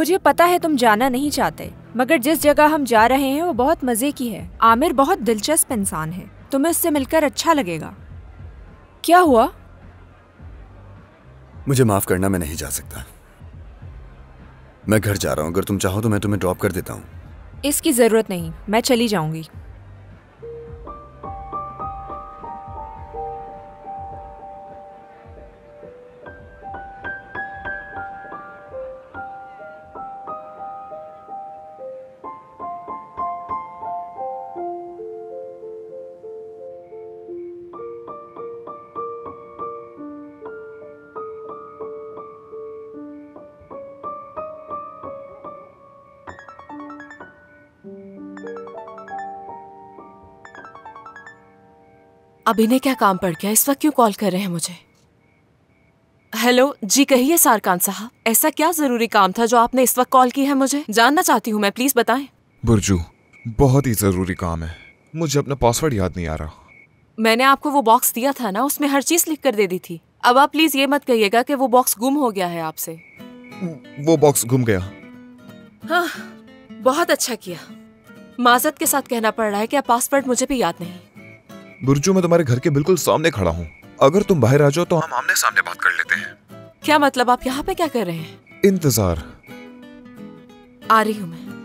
मुझे पता है तुम जाना नहीं चाहते मगर जिस जगह हम जा रहे हैं वो बहुत मज़े की है। आमिर बहुत दिलचस्प इंसान है। तुम्हें उससे मिलकर अच्छा लगेगा। क्या हुआ? मुझे माफ़ करना मैं नहीं जा सकता। मैं घर जा रहा हूँ। अगर तुम चाहो तो मैं तुम्हें ड्रॉप कर देता हूँ। इसकी ज़रूरत नहीं मैं चली जाऊँगी। अब इन्हें क्या काम पड़ गया? इस वक्त क्यों कॉल कर रहे हैं मुझे? हेलो जी कहिए सारकान साहब ऐसा क्या ज़रूरी काम था जो आपने इस वक्त कॉल की है मुझे? जानना चाहती हूँ मैं प्लीज़ बताएँ। बुरजू बहुत ही ज़रूरी काम है। मुझे अपना पासवर्ड याद नहीं आ रहा। मैंने आपको वो बॉक्स दिया था ना उसमें हर चीज़ लिख कर दे दी थी। अब आप प्लीज़ ये मत कहिएगा कि वो बॉक्स गुम हो गया है आपसे। वो बॉक्स घूम गया। हाँ बहुत अच्छा किया। माजत के साथ कहना पड़ रहा है कि अब पासवर्ड मुझे भी याद नहीं। बुरजू मैं तुम्हारे घर के बिल्कुल सामने खड़ा हूँ। अगर तुम बाहर आ जाओ तो हम आमने सामने बात कर लेते हैं। क्या मतलब? आप यहाँ पे क्या कर रहे हैं? इंतज़ार। आ रही हूँ मैं।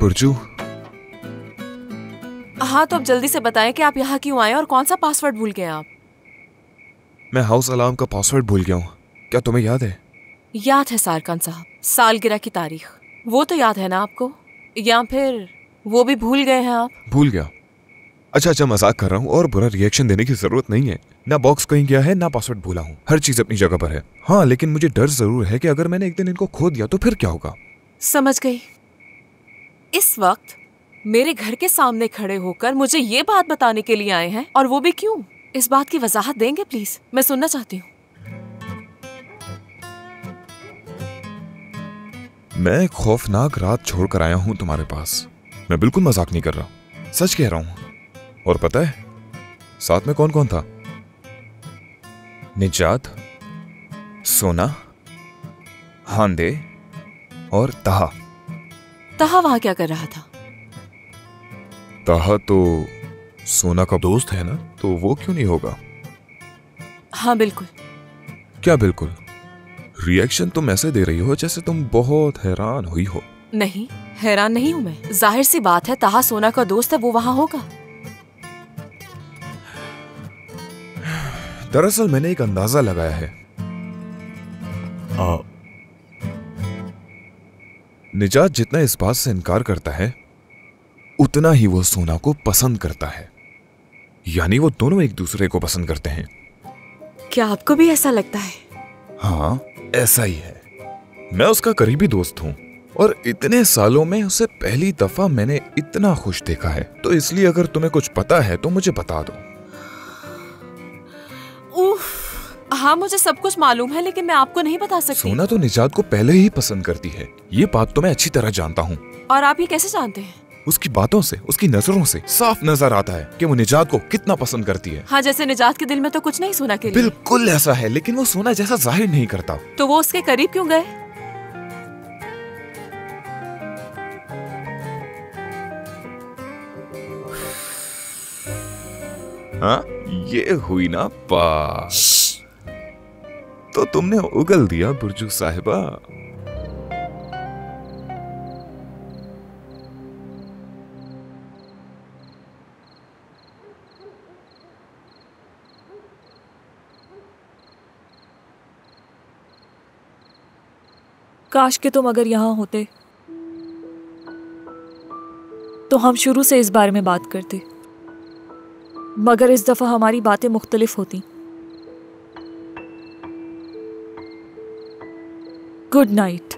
बुरजू। हाँ तो अब जल्दी से बताएँ कि आप यहाँ क्यों आए और कौन सा पासवर्ड भूल गए आप? मैं हाउस अलार्म का पासवर्ड भूल गया हूँ। क्या तुम्हें याद है? याद है सारकान साहब सालगिरह की तारीख। वो तो याद है ना आपको? या फिर वो भी भूल गए हैं आप? भूल गया। अच्छा अच्छा मज़ाक कर रहा हूँ और बुरा रिएक्शन देने की ज़रूरत नहीं है। ना बॉक्स कहीं गया है ना पासवर्ड भूला हूँ। हर चीज़ अपनी जगह पर है। हाँ लेकिन मुझे डर ज़रूर है कि अगर मैंने एक दिन इनको खो दिया तो फिर क्या होगा? समझ गई। इस वक्त मेरे घर के सामने खड़े होकर मुझे ये बात बताने के लिए आए हैं, और वो भी क्यों? इस बात की वजाहत देंगे प्लीज़ मैं सुनना चाहती हूँ। मैं एक खौफनाक रात छोड़कर आया हूँ तुम्हारे पास। मैं बिल्कुल मज़ाक नहीं कर रहा। सच कह रहा हूँ। और पता है, साथ में कौन कौन था? निजात, सोना, हांदे और तहा। तहा वहाँ क्या कर रहा था? तहा तो सोना का दोस्त है ना? तो वो क्यों नहीं होगा? हाँ बिल्कुल। क्या बिल्कुल? रिएक्शन तुम ऐसे दे रही हो जैसे तुम बहुत हैरान हुई हो। नहीं हैरान नहीं हूँ मैं। ज़ाहिर सी बात है तहा सोना का दोस्त है वो वहाँ होगा। दरअसल मैंने एक अंदाज़ा लगाया है। आ, निजात जितना इस बात से इनकार करता है उतना ही वो सोना को पसंद करता है। यानी वो दोनों एक दूसरे को पसंद करते हैं। क्या आपको भी ऐसा लगता है? हाँ ऐसा ही है। मैं उसका करीबी दोस्त हूँ और इतने सालों में उसे पहली दफ़ा मैंने इतना खुश देखा है। तो इसलिए अगर तुम्हें कुछ पता है तो मुझे बता दो। उफ, हाँ मुझे सब कुछ मालूम है लेकिन मैं आपको नहीं बता सकती। सोना तो निजात को पहले ही पसंद करती है। ये बात तो मैं अच्छी तरह जानता हूँ। और आप ये कैसे जानते हैं? उसकी बातों से उसकी नज़रों से साफ़ नज़र आता है कि वो निजात को कितना पसंद करती है। हाँ जैसे निजात के दिल में तो कुछ नहीं सोना के लिए। बिल्कुल ऐसा है लेकिन वो सोना जैसा ज़ाहिर नहीं करता। तो वो उसके करीब क्यों गए? हाँ ये हुई ना पास तो तुमने उगल दिया बुर्जू साहिबा। काश के तुम अगर यहाँ होते तो हम शुरू से इस बारे में बात करते। मगर इस दफ़ा हमारी बातें मुख्तलिफ़ होती। गुड नाइट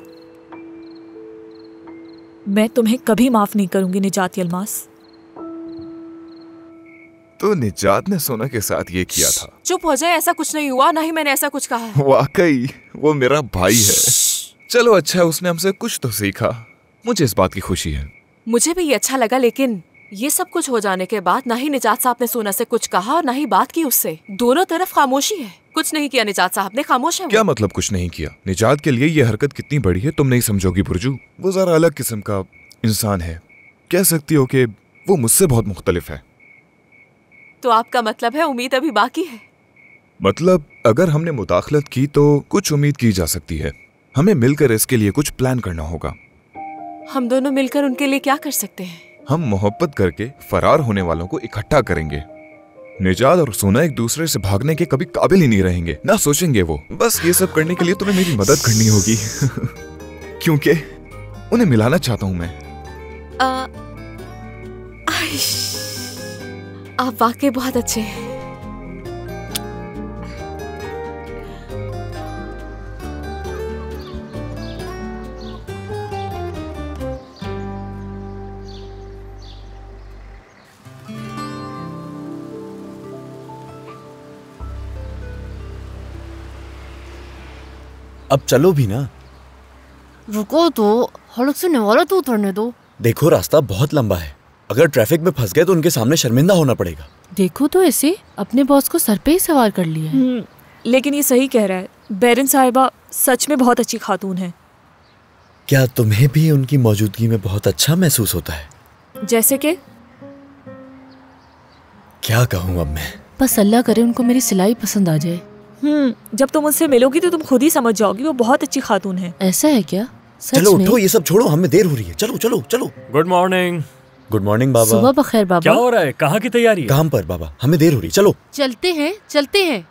मैं तुम्हें कभी माफ़ नहीं करूँगी निजात यलमास। तो निजात ने सोना के साथ ये किया था। चुप हो जाए ऐसा कुछ नहीं हुआ ना ही मैंने ऐसा कुछ कहा। है वाकई वो मेरा भाई है। चलो अच्छा है उसने हमसे कुछ तो सीखा। मुझे इस बात की खुशी है। मुझे भी ये अच्छा लगा लेकिन ये सब कुछ हो जाने के बाद ना ही निजात साहब ने सोना से कुछ कहा और ना ही बात की उससे। दोनों तरफ़ खामोशी है। कुछ नहीं किया निजात साहब ने खामोश है क्या मतलब कुछ नहीं किया? निजात के लिए ये हरकत कितनी बड़ी है तुम नहीं समझोगी बुरजू? वो जरा अलग किस्म का इंसान है। कह सकती हो कि वो मुझसे बहुत मुख्तलिफ़ है। तो आपका मतलब है उम्मीद अभी बाकी है? मतलब अगर हमने मुदाखलत की तो कुछ उम्मीद की जा सकती है। हमें मिलकर इसके लिए कुछ प्लान करना होगा। हम दोनों मिलकर उनके लिए क्या कर सकते हैं? हम मोहब्बत करके फरार होने वालों को इकट्ठा करेंगे। निजात और सोना एक दूसरे से भागने के कभी काबिल ही नहीं रहेंगे। ना सोचेंगे वो। बस ये सब करने के लिए तुम्हें मेरी मदद करनी होगी। क्योंकि उन्हें मिलाना चाहता हूँ मैं। आ, आप वाकई बहुत अच्छे हैं। अब चलो भी ना। रुको तो हड़क से निवाला तो उतरने दो। देखो रास्ता बहुत लंबा है। अगर ट्रैफ़िक में फंस गए तो उनके सामने शर्मिंदा होना पड़ेगा। देखो तो ऐसे अपने बॉस को सर पे ही सवार कर लिया है। हम्म, लेकिन ये सही कह रहा है। बैरन साहिबा सच में बहुत अच्छी खातून है। क्या तुम्हें भी उनकी मौजूदगी में बहुत अच्छा महसूस होता है? जैसे कि? क्या कहूँ अब मैं? बस अल्लाह करे उनको मेरी सिलाई पसंद आ जाए। जब तुम उनसे मिलोगी तो तुम खुद ही समझ जाओगी वो बहुत अच्छी खातून है। ऐसा है क्या? सच चलो उठो ये सब छोड़ो हमें देर हो रही है। चलो चलो चलो। गुड मॉर्निंग गुड मॉर्निंग बाबा। सुबह बखैर बाबा। क्या हो रहा है? कहाँ की तैयारी काम पर बाबा? हमें देर हो रही है। चलो। चलते हैं चलते हैं।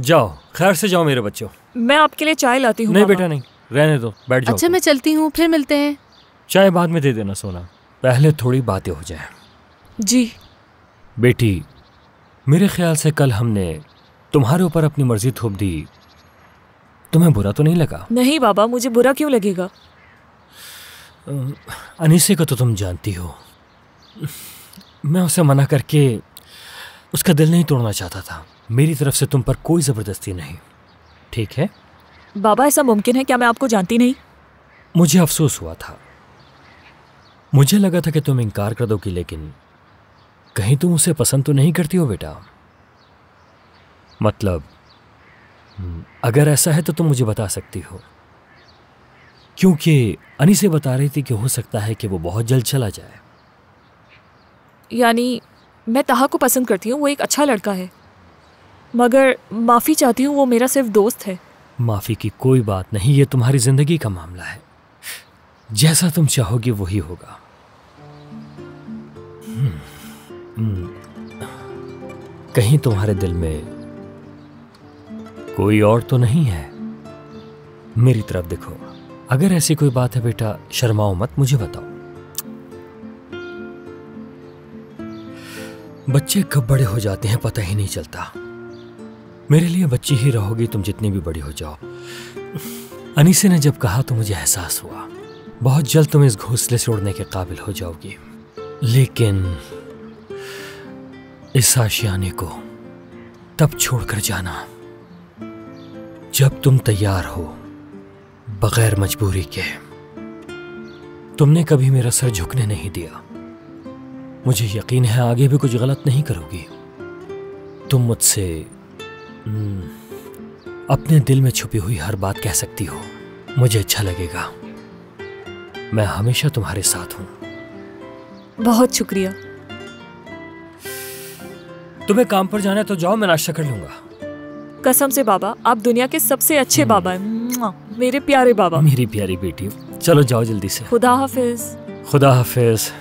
जाओ खैर से जाओ मेरे बच्चों। मैं आपके लिए चाय लाती हूँ नहीं बेटा नहीं। रहने दो बैठ जाओ। अच्छा मैं चलती हूँ फिर मिलते हैं। चाय बाद में दे देना सोना। पहले थोड़ी बातें हो जाए। जी। बेटी मेरे ख्याल से कल हमने तुम्हारे ऊपर अपनी मर्ज़ी थोप दी। तुम्हें बुरा तो नहीं लगा? नहीं बाबा मुझे बुरा क्यों लगेगा? अनीसे को तो तुम जानती हो। मैं उसे मना करके उसका दिल नहीं तोड़ना चाहता था। मेरी तरफ़ से तुम पर कोई ज़बरदस्ती नहीं। ठीक है? बाबा ऐसा मुमकिन है क्या मैं आपको जानती नहीं? मुझे अफसोस हुआ था। मुझे लगा था कि तुम इनकार कर दोगी लेकिन कहीं तुम उसे पसंद तो नहीं करती हो बेटा? मतलब हम्म, अगर ऐसा है तो तुम मुझे बता सकती हो। क्योंकि अनी से बता रही थी कि हो सकता है कि वो बहुत जल्द चला जाए। यानी मैं ताहा को पसंद करती हूँ वो एक अच्छा लड़का है। मगर माफ़ी चाहती हूँ वो मेरा सिर्फ़ दोस्त है। माफ़ी की कोई बात नहीं ये तुम्हारी ज़िंदगी का मामला है। जैसा तुम चाहोगी वही होगा। हम्म, हम्म, कहीं तुम्हारे दिल में कोई और तो नहीं है। मेरी तरफ़ देखो। अगर ऐसी कोई बात है बेटा, शर्माओ मत, मुझे बताओ। बच्चे कब बड़े हो जाते हैं, पता ही नहीं चलता। मेरे लिए बच्ची ही रहोगी, तुम जितनी भी बड़ी हो जाओ। अनीसे ने जब कहा तो मुझे एहसास हुआ। बहुत जल्द तुम इस घोंसले से उड़ने के काबिल हो जाओगी। लेकिन इस आशियाने को तब छोड़कर जाना। जब तुम तैयार हो बगैर मजबूरी के तुमने कभी मेरा सर झुकने नहीं दिया। मुझे यकीन है आगे भी कुछ गलत नहीं करोगी। तुम मुझसे हम्म, अपने दिल में छुपी हुई हर बात कह सकती हो। मुझे अच्छा लगेगा। मैं हमेशा तुम्हारे साथ हूँ। बहुत शुक्रिया। तुम्हें काम पर जाना है तो जाओ मैं नाश्ता कर लूँगा। कसम से बाबा आप दुनिया के सबसे अच्छे बाबा हैं। मेरे प्यारे बाबा। मेरी प्यारी बेटी चलो जाओ जल्दी से। खुदा हाफिज। खुदा हाफिज।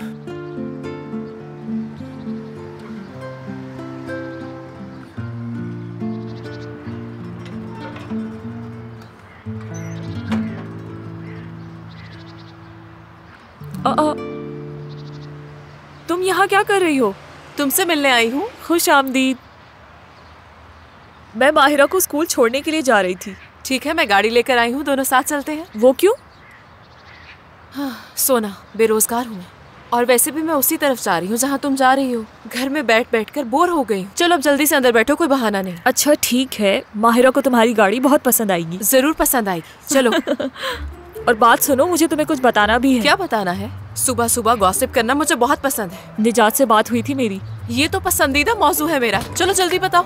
तुम यहाँ क्या कर रही हो? तुमसे मिलने आई हूँ खुश आमदीद। मैं माहिरा को स्कूल छोड़ने के लिए जा रही थी। ठीक है मैं गाड़ी लेकर आई हूँ दोनों साथ चलते हैं। वो क्यों? सोना बेरोजगार हूँ और वैसे भी मैं उसी तरफ़ जा रही हूँ जहाँ तुम जा रही हो। घर में बैठ बैठ कर बोर हो गई चलो अब जल्दी से अंदर बैठो कोई बहाना नहीं। अच्छा ठीक है। माहिरा को तुम्हारी गाड़ी बहुत पसंद आएगी। ज़रूर पसंद आएगी। चलो। और बात सुनो मुझे तुम्हें कुछ बताना भी है। क्या बताना है? सुबह सुबह गॉसिप करना मुझे बहुत पसंद है। निजात से बात हुई थी मेरी। ये तो पसंदीदा मौजू है मेरा। चलो जल्दी बताओ।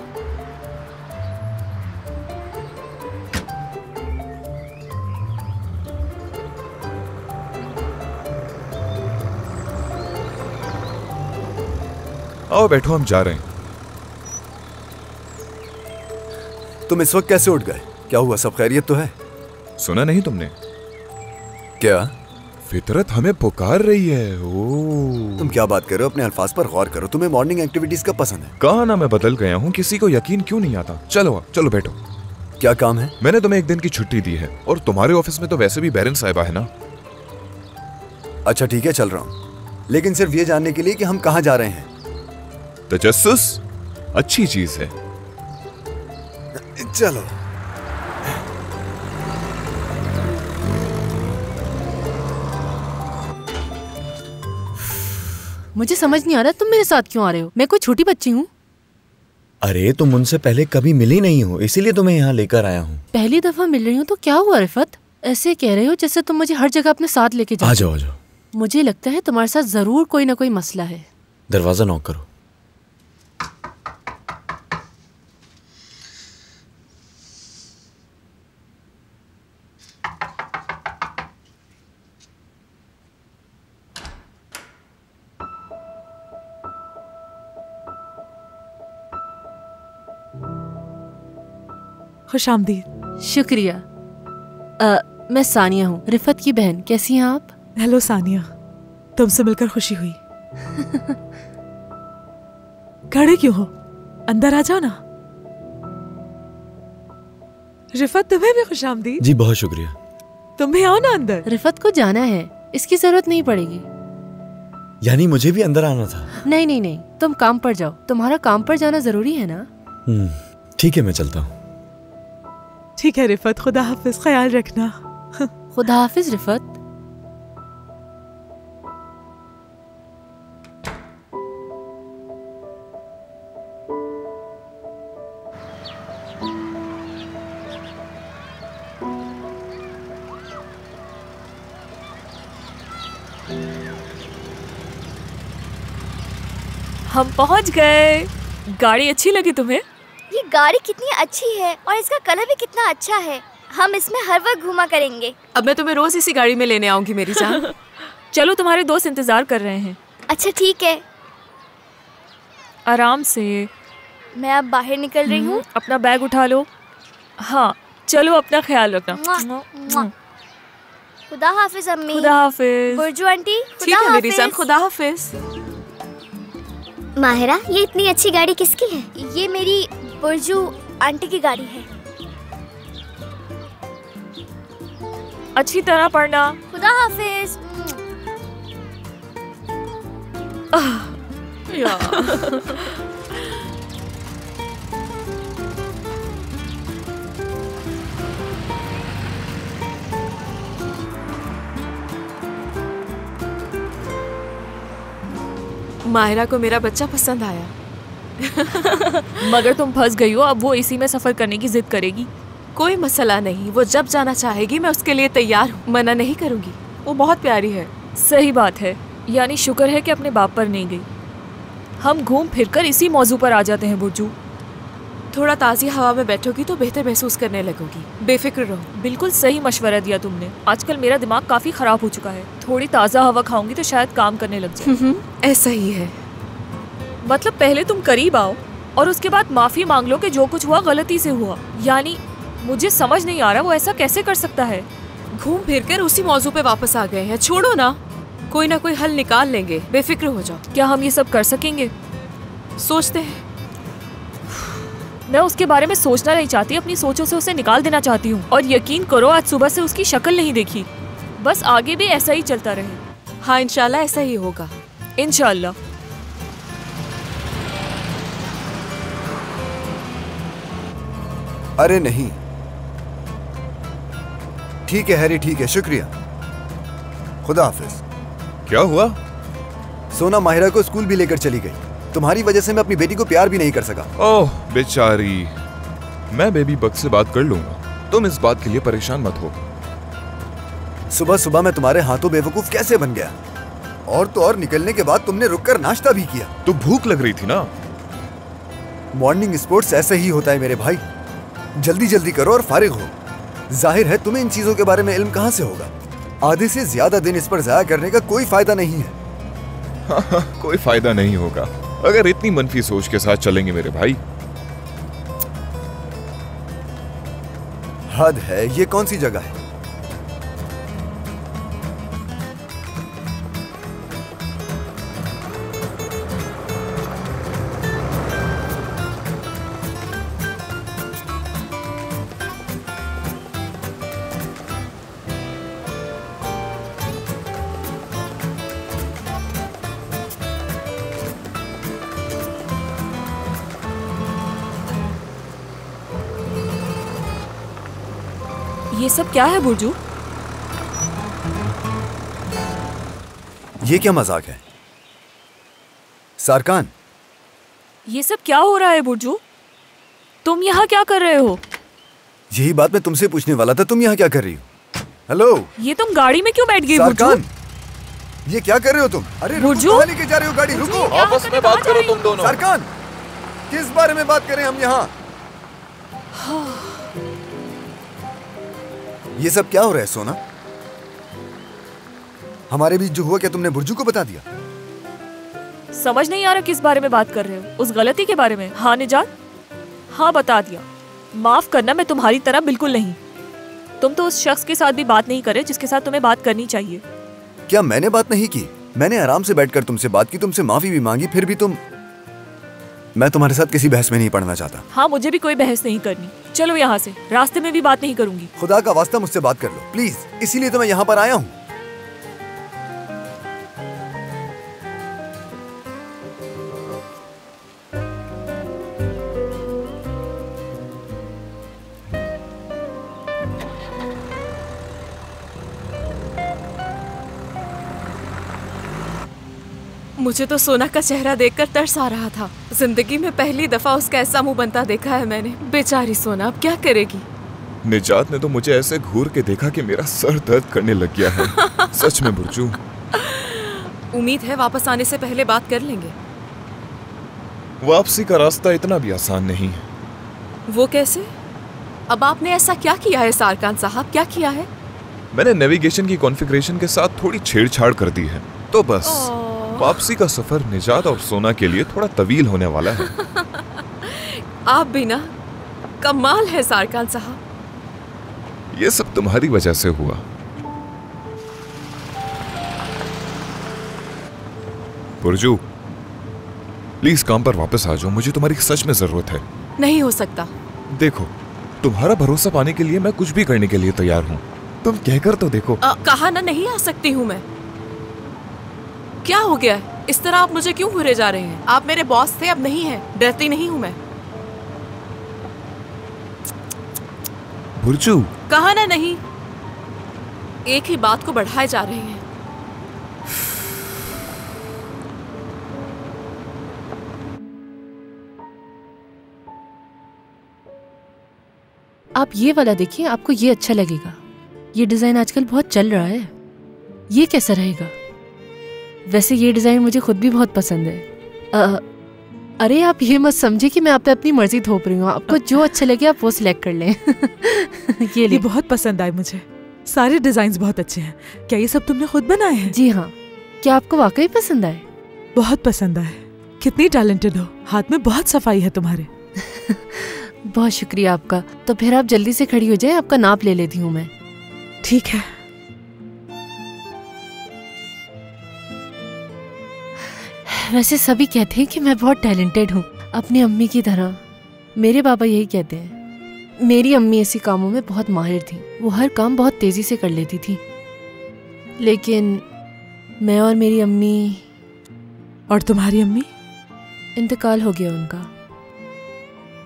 आओ बैठो हम जा रहे हैं। तुम इस वक्त कैसे उठ गए? क्या हुआ? सब खैरियत तो है? सुना नहीं तुमने? क्या? फितरत हमें पुकार रही है ओ। तुम क्या बात कर रहे हो? अपने अल्फाज पर गौर करो। तुम्हें मॉर्निंग एक्टिविटीज़ का पसंद है। कहा ना मैं बदल गया हूँ किसी को यकीन क्यों नहीं आता? चलो चलो बैठो। क्या काम है? मैंने तुम्हें एक दिन की छुट्टी दी है और तुम्हारे ऑफ़िस में तो वैसे भी बैरन साहिबा है ना? अच्छा ठीक है चल रहा हूँ। लेकिन सिर्फ़ ये जानने के लिए कि हम कहाँ जा रहे हैं। तजस्सुस अच्छी चीज़ है। चलो। मुझे समझ नहीं आ रहा तुम मेरे साथ क्यों आ रहे हो? मैं कोई छोटी बच्ची हूँ। अरे तुम उनसे पहले कभी मिली नहीं हो इसीलिए तुम्हें यहाँ लेकर आया हूँ। पहली दफ़ा मिल रही हूँ तो क्या हुआ रिफत? ऐसे कह रहे हो जैसे तुम मुझे हर जगह अपने साथ लेके आ जाओ जाओ आ जाओ। मुझे लगता है तुम्हारे साथ ज़रूर कोई ना कोई मसला है। दरवाज़ा नॉक करो। खुश आमदीद। शुक्रिया। अ, मैं सानिया हूँ। रिफत की बहन कैसी हैं आप? हेलो सानिया तुमसे मिलकर खुशी हुई। खड़े क्यों हो? अंदर आ जाओ ना। रिफत तुम्हें भी खुश आमदीद? जी बहुत शुक्रिया। तुम भी आओ ना अंदर। रिफत को जाना है। इसकी ज़रूरत नहीं पड़ेगी। यानी मुझे भी अंदर आना था। नहीं नहीं नहीं। तुम काम पर जाओ। तुम्हारा काम पर जाना ज़रूरी है ना? हम्म, ठीक है मैं चलता हूँ। ठीक है रिफत खुदा हाफिज ख्याल रखना खुदा हाफिज रिफत हम पहुँच गए। गाड़ी अच्छी लगी तुम्हें? ये गाड़ी कितनी अच्छी है और इसका कलर भी कितना अच्छा है। हम इसमें हर वक्त घुमा करेंगे। अब मैं तुम्हें रोज इसी गाड़ी में लेने आऊँगी मेरी जान। चलो तुम्हारे दोस्त इंतज़ार कर रहे हैं। अच्छा ठीक है। आराम से। मैं अब बाहर निकल रही हूँ। अपना बैग उठा लो। हाँ चलो अपना ख्याल रखना। मुआ। खुदा हाफिज अम्मी। खुदा हाफिज। बुर्जू आंटी ठीक है मेरी जान खुदा हाफिज। माहिरा ये इतनी अच्छी गाड़ी किसकी है? ये मेरी बुर्जू आंटी की गाड़ी है। अच्छी तरह पढ़ना खुदा हाफिज। माहिरा को मेरा बच्चा पसंद आया। मगर तुम फंस गई हो अब वो इसी में सफ़र करने की जिद करेगी। कोई मसला नहीं वो जब जाना चाहेगी मैं उसके लिए तैयार हूँ। मना नहीं करूँगी। वो बहुत प्यारी है। सही बात है। यानी शुक्र है कि अपने बाप पर नहीं गई। हम घूम फिर कर इसी मौजू पर आ जाते हैं बुज्जू। थोड़ा ताज़ी हवा में बैठोगी तो बेहतर महसूस करने लगोगी। बेफिक्र रहो। बिल्कुल सही मशवरा दिया तुमने। आजकल मेरा दिमाग काफ़ी खराब हो चुका है। थोड़ी ताज़ा हवा खाऊँगी तो शायद काम करने लग जाए। ऐसा ही है। मतलब पहले तुम करीब आओ और उसके बाद माफ़ी मांग लो कि जो कुछ हुआ गलती से हुआ। यानी मुझे समझ नहीं आ रहा वो ऐसा कैसे कर सकता है। घूम फिर कर उसी मौजू पे वापस आ गए हैं। छोड़ो ना कोई ना कोई हल निकाल लेंगे। बेफिक्र हो जाओ। क्या हम ये सब कर सकेंगे? सोचते हैं। मैं उसके बारे में सोचना नहीं चाहती अपनी सोचों से उसे निकाल देना चाहती हूँ। और यकीन करो आज सुबह से उसकी शक्ल नहीं देखी। बस आगे भी ऐसा ही चलता रहे। हाँ इंशाल्लाह ऐसा ही होगा। इनशाला अरे नहीं। ठीक है हैरी ठीक है शुक्रिया। खुदा हाफिज। क्या हुआ? सोना माहिरा को स्कूल भी लेकर चली गई। तुम्हारी वजह से मैं अपनी बेटी को प्यार भी नहीं कर सका। ओह बेचारी। मैं बेबी बग से बात कर लूँगा। तुम इस बात के लिए परेशान मत हो। सुबह सुबह मैं तुम्हारे हाथों बेवकूफ़ कैसे बन गया? और तो और निकलने के बाद तुमने रुककर नाश्ता भी किया। तो भूख लग रही थी ना? मॉर्निंग स्पोर्ट्स ऐसे ही होता है मेरे भाई। जल्दी जल्दी करो और फारिग हो। ज़ाहिर है तुम्हें इन चीज़ों के बारे में इल्म कहाँ से होगा? आधे से ज़्यादा दिन इस पर जाया करने का कोई फ़ायदा नहीं है कोई फ़ायदा नहीं होगा। अगर इतनी मनफी सोच के साथ चलेंगे मेरे भाई। हद है ये कौन सी जगह है? ये सब क्या है बुर्जू? ये क्या मज़ाक है? सारकान। ये सब क्या हो रहा है बुर्जू? तुम यहाँ क्या कर रहे हो? यही बात मैं तुमसे पूछने वाला था तुम यहाँ क्या कर रही हो? हेलो। ये तुम गाड़ी में क्यों बैठ गई बुर्जू? सारकान। ये क्या कर रहे हो तुम? अरे रुको, बुर्जू? लेके जा रहे हो गाड़ी रुको। आपस में बात करो तुम दोनों। सारकान किस बारे में बात करें हम यहाँ? ये सब क्या हो रहा है सोना? हमारे बीच जो हुआ क्या तुमने बुर्जू को बता दिया? समझ नहीं आ रहा किस बारे में बात कर रहे हो। उस गलती के बारे में। हाँ निजात? हाँ बता दिया। माफ़ करना मैं तुम्हारी तरह बिल्कुल नहीं। तुम तो उस शख्स के साथ भी बात नहीं करे जिसके साथ तुम्हें बात करनी चाहिए। क्या मैंने बात नहीं की? मैंने आराम से बैठकर तुमसे बात की तुमसे माफ़ी भी मांगी फिर भी तुम मैं तुम्हारे साथ किसी बहस में नहीं पढ़ना चाहता। हाँ मुझे भी कोई बहस नहीं करनी। चलो यहाँ से। रास्ते में भी बात नहीं करूँगी। खुदा का वास्ता मुझसे बात कर लो। प्लीज़ इसीलिए तो मैं यहाँ पर आया हूँ। मुझे तो सोना का चेहरा देखकर तरस आ रहा था। ज़िंदगी में पहली दफ़ा उसका ऐसा मुँह बनता देखा है मैंने। बेचारी सोना अब क्या करेगी? निजात ने तो मुझे ऐसे घूर के देखा कि मेरा सर दर्द करने लग गया है। सच में बुर्जू। उम्मीद है वापस आने से पहले बात कर लेंगे। वापसी का रास्ता इतना भी आसान नहीं है। वो कैसे? अब आपने ऐसा क्या किया है सारकान साहब? क्या किया है? मैंने नेविगेशन की कॉन्फ़िगरेशन के साथ थोड़ी छेड़छाड़ कर दी है। तो बस। वापसी का सफ़र निजात और सोना के लिए थोड़ा तवील होने वाला है। आप भी ना कमाल है सारकान साहब। ये सब तुम्हारी वजह से हुआ। पुरजू प्लीज़ काम पर वापस आ जाओ मुझे तुम्हारी सच में ज़रूरत है। नहीं हो सकता। देखो तुम्हारा भरोसा पाने के लिए मैं कुछ भी करने के लिए तैयार हूँ। तुम कहकर तो देखो। अ, कहा ना नहीं आ सकती हूँ मैं। क्या हो गया है? इस तरह आप मुझे क्यों घुरे जा रहे हैं? आप मेरे बॉस थे अब नहीं है। डरती नहीं हूँ मैं। बुरजू कहा ना नहीं। एक ही बात को बढ़ाए जा रहे हैं। आप ये वाला देखिए आपको ये अच्छा लगेगा। ये डिज़ाइन आजकल बहुत चल रहा है। ये कैसा रहेगा? वैसे ये डिज़ाइन मुझे खुद भी बहुत पसंद है। अ, अरे आप ये मत समझे कि मैं आप पे अपनी मर्ज़ी थोप रही हूँ। आपको जो अच्छा लगे आप वो सिलेक्ट कर लें। ये ये बहुत पसंद आए मुझे। सारे डिज़ाइन बहुत अच्छे हैं। क्या ये सब तुमने खुद बनाए हैं? जी हाँ। क्या आपको वाकई पसंद आए? बहुत पसंद आए। कितनी टैलेंटेड हो। हाथ में बहुत सफ़ाई है तुम्हारे। बहुत शुक्रिया आपका। तो फिर आप जल्दी से खड़ी हो जाए आपका नाप ले लेती हूँ मैं। ठीक है। वैसे सभी कहते हैं कि मैं बहुत टैलेंटेड हूँ अपनी अम्मी की तरह। मेरे पापा यही कहते हैं। मेरी अम्मी ऐसी कामों में बहुत माहिर थी। वो हर काम बहुत तेज़ी से कर लेती थी। लेकिन मैं और मेरी अम्मी और तुम्हारी अम्मी? इंतकाल हो गया उनका।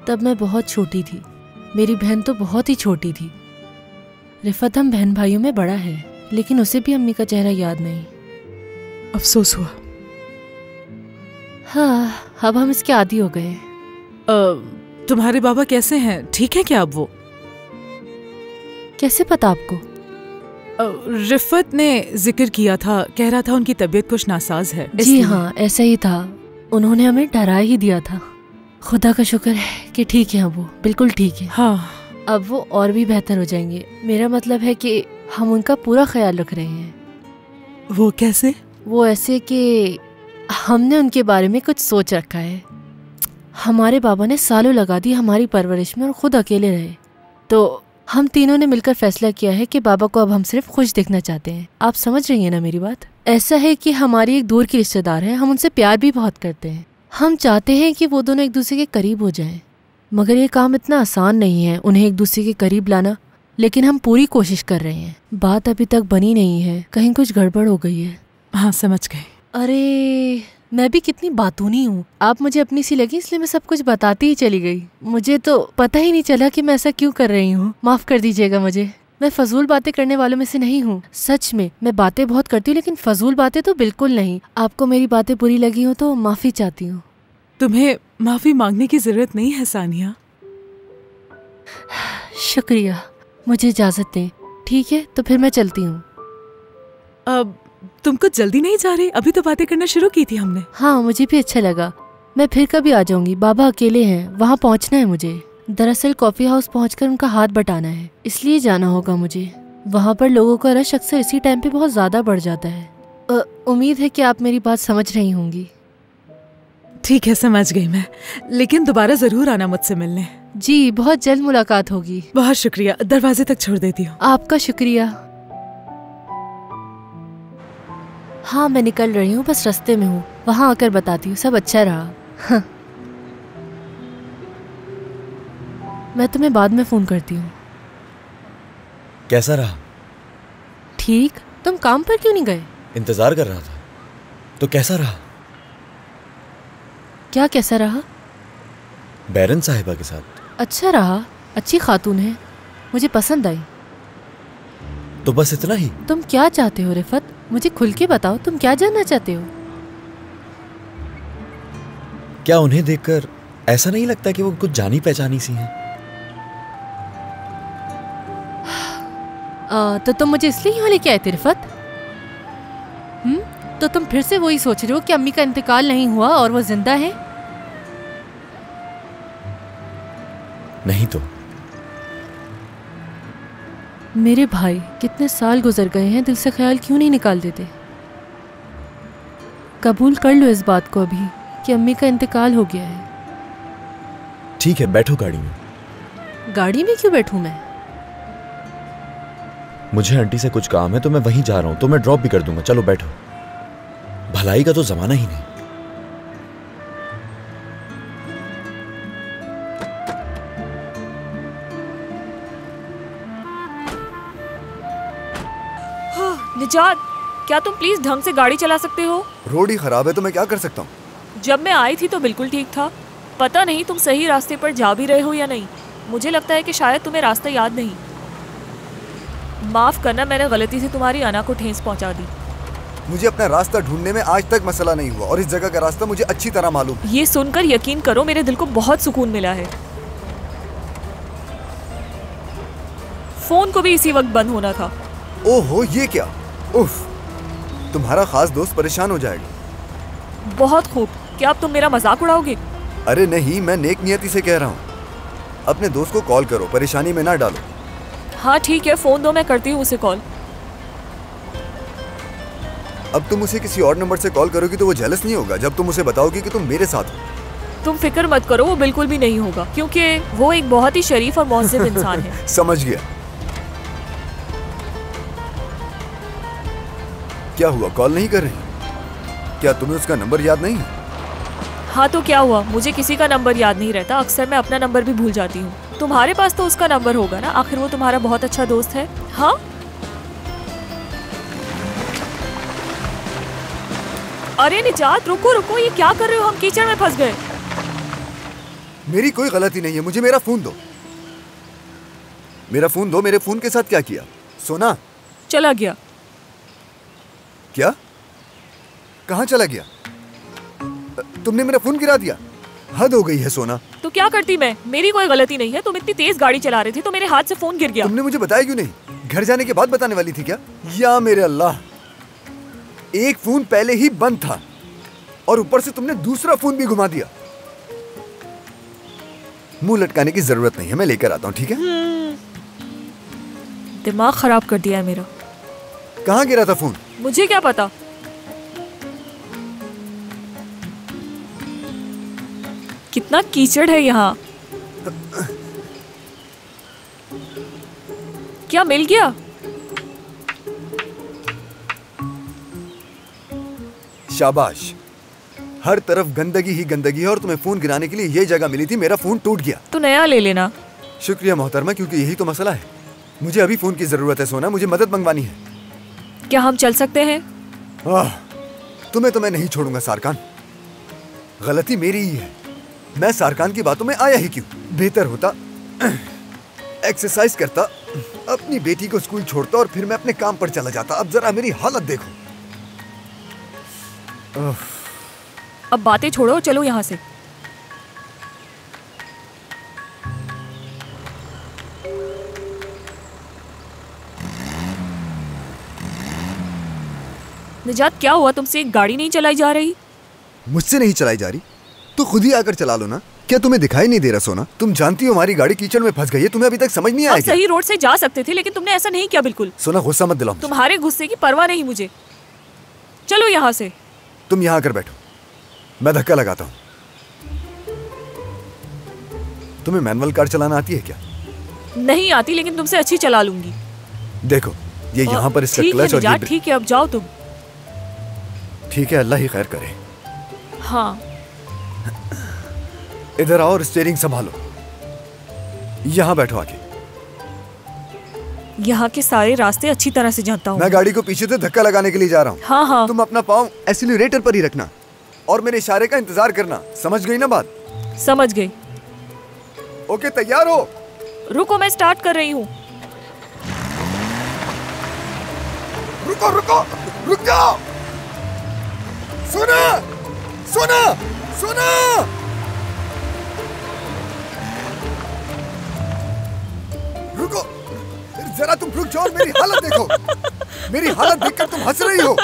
तब मैं बहुत छोटी थी। मेरी बहन तो बहुत ही छोटी थी। रिफत हम बहन भाइयों में बड़ा है लेकिन उसे भी अम्मी का चेहरा याद नहीं। अफसोस हुआ। हाँ अब हम इसके आदि हो गए। तुम्हारे बाबा कैसे हैं? ठीक है क्या अब वो? कैसे पता आपको? रिफत ने ज़िक्र किया था कह रहा था उनकी तबीयत कुछ नासाज है जी हाँ ऐसा ही था। उन्होंने हमें डरा ही दिया था। खुदा का शुक्र है कि ठीक है वो बिल्कुल ठीक है। हाँ। अब वो और भी बेहतर हो जाएँगे। मेरा मतलब है कि हम उनका पूरा ख्याल रख रहे हैं। वो कैसे? वो ऐसे कि हमने उनके बारे में कुछ सोच रखा है। हमारे बाबा ने सालों लगा दी हमारी परवरिश में और खुद अकेले रहे। तो हम तीनों ने मिलकर फैसला किया है कि बाबा को अब हम सिर्फ़ खुश देखना चाहते हैं। आप समझ रही हैं ना मेरी बात? ऐसा है कि हमारी एक दूर की रिश्तेदार है, हम उनसे प्यार भी बहुत करते हैं। हम चाहते हैं कि वो दोनों एक दूसरे के करीब हो जाएँ। मगर ये काम इतना आसान नहीं है उन्हें एक दूसरे के करीब लाना, लेकिन हम पूरी कोशिश कर रहे हैं। बात अभी तक बनी नहीं है, कहीं कुछ गड़बड़ हो गई है। हाँ समझ गए। अरे मैं भी कितनी बातूनी हूँ। आप मुझे अपनी सी लगी इसलिए मैं सब कुछ बताती ही चली गई। मुझे तो पता ही नहीं चला कि मैं ऐसा क्यों कर रही हूँ। माफ़ कर दीजिएगा मुझे। मैं फजूल बातें करने वालों में से नहीं हूँ। सच में मैं बातें बहुत करती हूँ लेकिन फजूल बातें तो बिल्कुल नहीं। आपको मेरी बातें बुरी लगी हो तो माफ़ी चाहती हूँ। तुम्हें माफ़ी मांगने की ज़रूरत नहीं है सानिया। शुक्रिया। मुझे इजाज़त दें। ठीक है तो फिर मैं चलती हूँ। अब तुम कुछ जल्दी नहीं जा रहे? अभी तो बातें करना शुरू की थी हमने। हाँ मुझे भी अच्छा लगा। मैं फिर कभी आ जाऊँगी। बाबा अकेले हैं वहाँ पहुँचना है मुझे। दरअसल कॉफ़ी हाउस पहुंचकर उनका हाथ बटाना है इसलिए जाना होगा मुझे। वहाँ पर लोगों का रश अक्सर इसी टाइम पे बहुत ज़्यादा बढ़ जाता है। अ, उम्मीद है कि आप मेरी बात समझ रही होंगी। ठीक है समझ गई मैं। लेकिन दोबारा ज़रूर आना मुझसे मिलने। जी बहुत जल्द मुलाकात होगी। बहुत शुक्रिया। दरवाजे तक छोड़ देती हूँ। आपका शुक्रिया। हाँ मैं निकल रही हूँ बस रास्ते में हूँ। वहाँ आकर बताती हूँ सब अच्छा रहा। हाँ। मैं तुम्हें बाद में फ़ोन करती हूँ। कैसा रहा? ठीक। तुम काम पर क्यों नहीं गए? इंतज़ार कर रहा था। तो कैसा रहा? क्या कैसा रहा? बैरन साहिबा के साथ। अच्छा रहा। अच्छी खातून है। मुझे पसंद आई। तो बस इतना ही। तुम क्या चाहते हो रिफत? मुझे खुल के बताओ तुम क्या जानना चाहते हो? क्या उन्हें देखकर ऐसा नहीं लगता कि वो कुछ जानी पहचानी सी हैं? तो तुम मुझे इसलिए यहाँ लेके आए थे रिफत? हम्म तो तुम फिर से वही सोच रहे हो कि अम्मी का इंतकाल नहीं हुआ और वो ज़िंदा है? नहीं तो। मेरे भाई कितने साल गुजर गए हैं दिल से ख्याल क्यों नहीं निकाल देते? कबूल कर लो इस बात को अभी कि अम्मी का इंतकाल हो गया है। ठीक है बैठो गाड़ी में। गाड़ी में क्यों बैठूं मैं? मुझे आंटी से कुछ काम है तो मैं वहीं जा रहा हूँ तो मैं ड्रॉप भी कर दूँगा। चलो बैठो। भलाई का तो जमाना ही नहीं। निजात क्या तुम प्लीज़ ढंग से गाड़ी चला सकते हो? रोड ही खराब है तो मैं क्या कर सकता हूँ? जब मैं आई थी तो बिल्कुल ठीक था। पता नहीं तुम सही रास्ते पर जा भी रहे हो या नहीं। मुझे लगता है कि शायद तुम्हें रास्ता याद नहीं। माफ़ करना मैंने गलती से तुम्हारी अना को ठेस पहुँचा दी। मुझे अपना रास्ता ढूँढने में आज तक मसला नहीं हुआ और इस जगह का रास्ता मुझे अच्छी तरह मालूम। ये सुनकर यकीन करो मेरे दिल को बहुत सुकून मिला है। फ़ोन को भी इसी वक्त बंद होना था। ओहो ये क्या? उफ तुम्हारा खास दोस्त परेशान हो जाएगा। बहुत खूब। क्या अब तुम मेरा मज़ाक उड़ाओगे? अरे नहीं मैं नेक नियति से कह रहा हूँ। अपने दोस्त को कॉल करो परेशानी में ना डालो। हाँ ठीक है फ़ोन दो मैं करती हूँ उसे कॉल। अब तुम उसे किसी और नंबर से कॉल करोगी तो वो जेलस नहीं होगा जब तुम उसे बताओगी कि तुम मेरे साथ हो। तुम फ़िक्र मत करो वो बिल्कुल भी नहीं होगा क्योंकि वो एक बहुत ही शरीफ और मोहसिब इंसान है। समझ गया। क्या हुआ? कॉल नहीं कर रही? क्या तुम्हें उसका नंबर याद नहीं है? हाँ तो क्या हुआ? मुझे किसी का नंबर याद नहीं रहता। अक्सर मैं अपना नंबर भी भूल जाती हूँ। तुम्हारे पास तो उसका नंबर होगा ना? आखिर वो तुम्हारा बहुत अच्छा दोस्त है। हाँ? अरे निजात रुको रुको। ये क्या कर रहे हो? हम कीचड़ में फंस गए। मेरी कोई गलती नहीं है। मुझे मेरा फ़ोन दो। मेरा फ़ोन दो। मेरे फ़ोन के साथ क्या किया? सोना? चला गया। क्या? कहाँ चला गया? तुमने मेरा फ़ोन गिरा दिया। हद हो गई है सोना। तो क्या करती मैं? मेरी कोई गलती नहीं है। तुम इतनी तेज गाड़ी चला रहे थे तो मेरे हाथ से फ़ोन गिर गया। तुमने मुझे बताया क्यों नहीं? घर जाने के बाद बताने वाली थी क्या? या मेरे अल्लाह। एक फ़ोन पहले ही बंद था और ऊपर से तुमने दूसरा फ़ोन भी घुमा दिया। मुँह लटकाने की ज़रूरत नहीं है मैं लेकर आता हूँ ठीक है? दिमाग खराब कर दिया है मेरा। कहाँ गिरा था फ़ोन? मुझे क्या पता? कितना कीचड़ है यहाँ। क्या मिल गया? शाबाश। हर तरफ़ गंदगी ही गंदगी है और तुम्हें फ़ोन गिराने के लिए ये जगह मिली थी मेरा फ़ोन टूट गया। तो नया ले लेना। शुक्रिया मोहतरमा क्योंकि यही तो मसला है। मुझे अभी फ़ोन की ज़रूरत है सोना। मुझे मदद मंगवानी है। क्या हम चल सकते हैं? आह, तुम्हें तो मैं नहीं छोड़ूँगा सारकान। गलती मेरी ही है। मैं सारकान की बातों में आया ही क्यों? बेहतर होता एक्सरसाइज करता अपनी बेटी को स्कूल छोड़ता और फिर मैं अपने काम पर चला जाता। अब जरा मेरी हालत देखो। अब बातें छोड़ो चलो यहाँ से। निजात क्या हुआ तुमसे? एक गाड़ी नहीं चलाई जा रही? मुझसे नहीं चलाई जा रही। तो खुद ही आकर चला लो ना। क्या तुम्हें दिखाई नहीं दे रहा सोना? तुम जानती हो हमारी गाड़ी कीचड़ में फंस गई है तुम्हें अभी तक समझ नहीं आया सही रोड से जा सकते थे लेकिन तुमने ऐसा नहीं किया बिल्कुल। सोना गुस्सा मत दिलाओ तुम्हारे गुस्से की परवाह नहीं मुझे। चलो यहाँ से। तुम यहाँ आकर बैठो। मैं धक्का लगाता हूँ। तुम्हें मैनुअल कार चलाना आती है क्या? नहीं आती लेकिन तुमसे अच्छी चला लूँगी। देखो ये यहाँ पर इसका क्लच और ठीक है अब जाओ तुम। ठीक है अल्लाह ही खैर करे। हाँ। इधर आओ और स्टेयरिंग संभालो। यहाँ बैठो आके यहाँ के सारे रास्ते अच्छी तरह से जानता हूँ। मैं गाड़ी को पीछे से धक्का लगाने के लिए जा रहा हूँ। हाँ हाँ। तुम अपना पाँव एक्सीलरेटर पर ही रखना और मेरे इशारे का इंतज़ार करना। समझ गई ना बात? समझ गई। ओके तैयार हो। रुको मैं स्टार्ट कर रही हूँ। रुको रुको रुक जाओ। सुना सुना सुना। रुको जरा तुम रुक जाओ मेरी हालत देखो। मेरी हालत देखकर तुम हंस रही हो।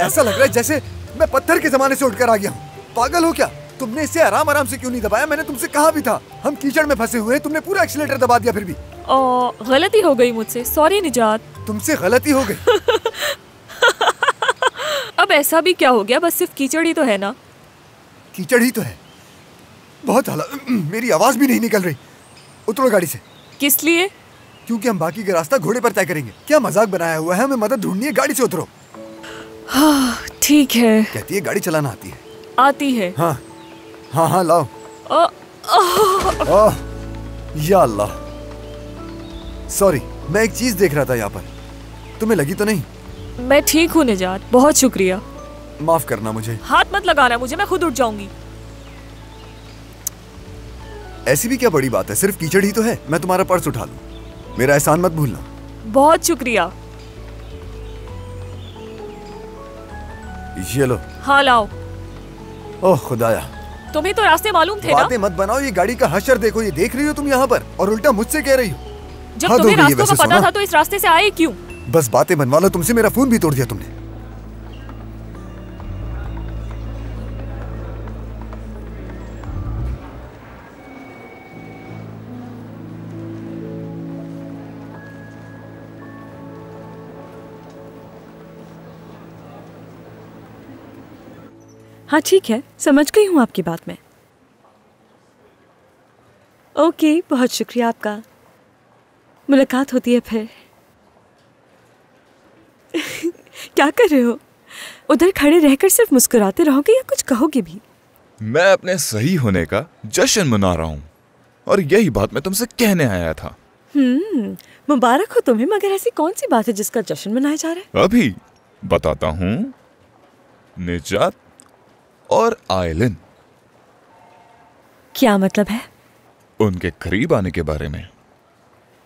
ऐसा लग रहा है जैसे मैं पत्थर के जमाने से उठकर आ गया हूँ। पागल हो क्या? तुमने इसे आराम आराम से क्यों नहीं दबाया? मैंने तुमसे कहा भी था। हम कीचड़ में फंसे हुए हैं तुमने पूरा एक्सीलेटर दबा दिया फिर भी। और गलती हो गई मुझसे। सॉरी निजात। तुमसे गलती हो गई। अब ऐसा भी क्या हो गया? बस सिर्फ़ कीचड़ ही तो है ना? कीचड़ ही तो है। बहुत हालत मेरी आवाज़ भी नहीं निकल रही। उतरो गाड़ी से। किस लिए? क्योंकि हम बाकी का रास्ता घोड़े पर तय करेंगे। क्या मज़ाक बनाया हुआ है? हमें मदद ढूंढनी है गाड़ी से उतरो। हाँ ठीक है। कहती है गाड़ी चलाना आती है। आती है। हाँ। हाँ हाँ लाओ। या अल्लाह। सॉरी मैं एक चीज़ देख रहा था यहाँ पर। तुम्हें लगी तो नहीं? मैं ठीक हूँ निजात बहुत शुक्रिया। माफ़ करना मुझे। हाथ मत लगाना मुझे मैं खुद उठ जाऊँगी। ऐसी भी क्या बड़ी बात है? सिर्फ़ कीचड़ ही तो है। मैं तुम्हारा पर्स उठा लूँ। मेरा एहसान मत भूलना। बहुत शुक्रिया। ये लो। हाँ लाओ। ओह खुदाया। तुम्हें तो रास्ते मालूम थे बातें मत बनाओ ये गाड़ी का हशर देखो ये देख रही हो तुम यहाँ पर और उल्टा मुझसे कह रही हो। जब तुम्हें रास्तों का पता था तो इस रास्ते से आए क्यों? बस बातें बनवा लो, तुमसे मेरा फ़ोन भी तोड़ दिया तुमने। हाँ ठीक है। समझ गई हूँ आपकी बात में। ओके, बहुत शुक्रिया आपका। मुलाकात होती है फिर। क्या कर रहे हो? उधर खड़े रहकर सिर्फ़ मुस्कुराते रहोगे या कुछ कहोगे भी? मैं अपने सही होने का जश्न मना रहा हूँ और यही बात मैं तुमसे कहने आया था। हम्म मुबारक हो तुम्हें मगर ऐसी कौन सी बात है जिसका जश्न मनाया जा रहा है? अभी बताता हूँ। निजात और आयलिन। क्या मतलब है? उनके करीब आने के बारे में।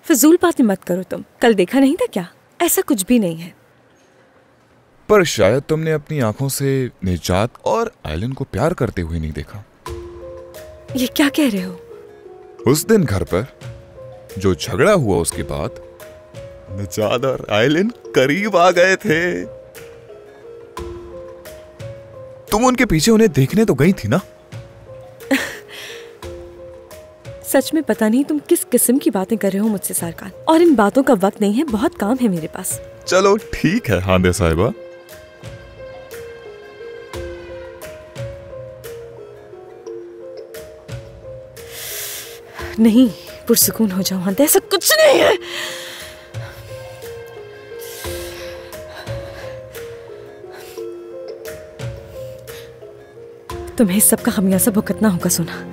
फजूल बातें मत करो तुम। कल देखा नहीं था क्या? ऐसा कुछ भी नहीं है। पर शायद तुमने अपनी आँखों से निजात और आयलन को प्यार करते हुए नहीं देखा। ये क्या कह रहे हो? उस दिन घर पर जो झगड़ा हुआ उसके बाद निजात और आयलन करीब आ गए थे। तुम उनके पीछे उन्हें देखने तो गई थी ना? सच में पता नहीं तुम किस किस्म की बातें कर रहे हो मुझसे सारकान। और इन बातों का वक्त नहीं है बहुत काम है मेरे पास। चलो ठीक है हांदे साहिबा। नहीं, पुरसकून हो जाओ हाँ ऐसा कुछ नहीं है। तुम्हें सबका खमियाजा भुगतना होगा, सुना।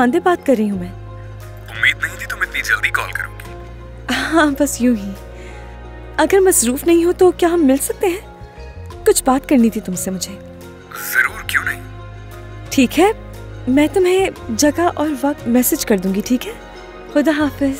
हांदे बात कर रही हूँ मैं। उम्मीद नहीं थी तुम इतनी जल्दी कॉल करोगी। हाँ बस यूँ ही। अगर मसरूफ नहीं हो तो क्या हम मिल सकते हैं? कुछ बात करनी थी तुमसे मुझे। ज़रूर क्यों नहीं? ठीक है मैं तुम्हें जगह और वक्त मैसेज कर दूँगी ठीक है? खुदा हाफिज।